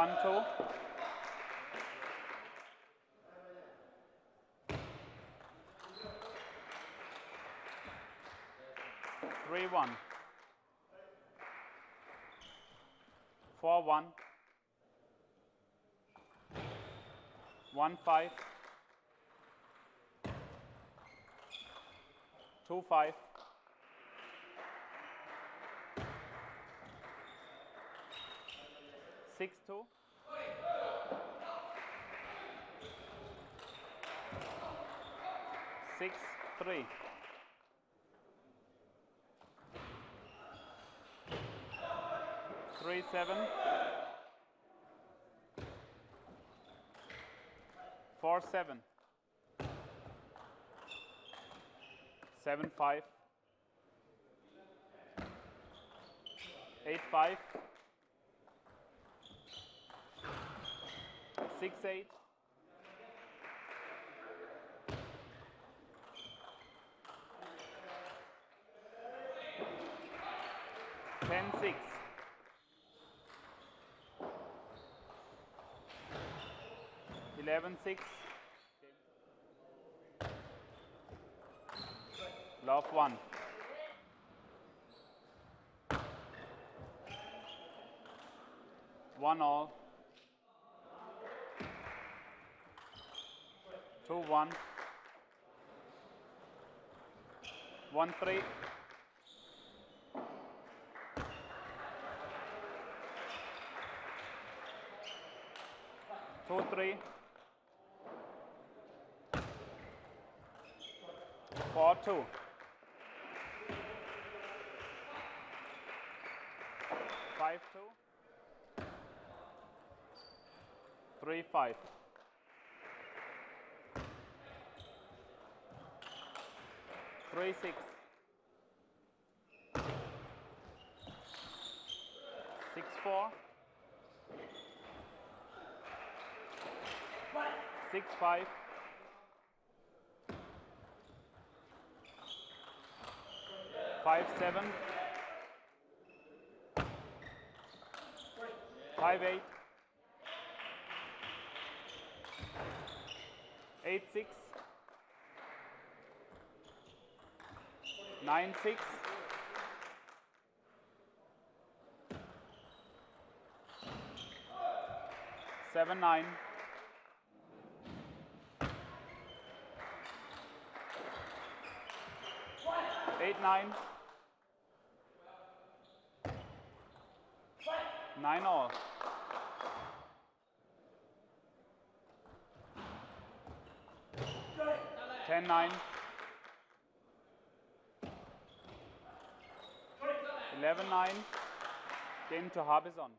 One, two. Three, one. Four, one. One, five. Two, five. Six, two. Six, three. Three, seven. Four, seven. Seven, five. Eight, five. Six, eight. Ten, six. Eleven, six. Love one. One all. 2 1 1 3 2 3 4 2 5 2 3 5 Three 6. 6 4. 6 5. 5 7. 5 8. 8 6. Nine six. Seven nine. Eight nine. Nine all. Ten nine. Eleven nine. Game to Habesohn.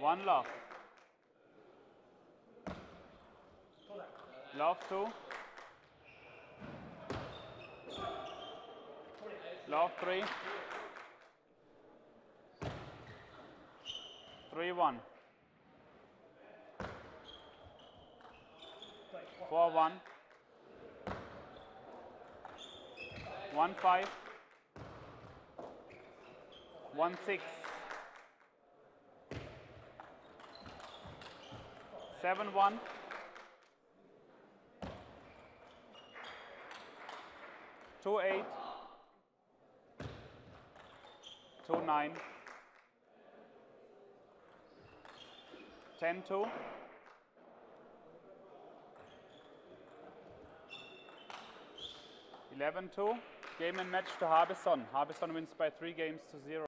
One love. Love two. Love three. Three one. Four one. One five. One six. Seven one. Two eight. Two nine. Ten two. Eleven two. Game and match to Habesohn. Habesohn wins by three games to zero.